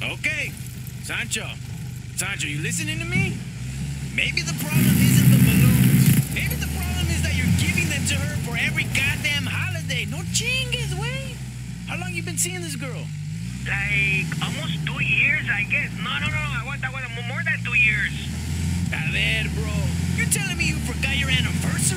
Okay, Sancho. Sancho, you listening to me? Maybe the problem isn't the balloons. Maybe the problem is that you're giving them to her for every goddamn holiday. No chingas, way. How long you been seeing this girl? Like, almost two years, I guess. No, no, no, I want, that one more than two years. A ver, bro.